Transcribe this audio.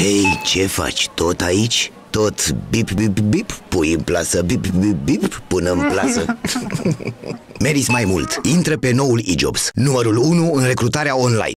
Hei, ce faci? Tot aici? Tot bip, bip, bip, pui în plasă, bip, bip, bip, până în plasă Meriți mai mult! Intră pe noul e-jobs, numărul 1 în recrutarea online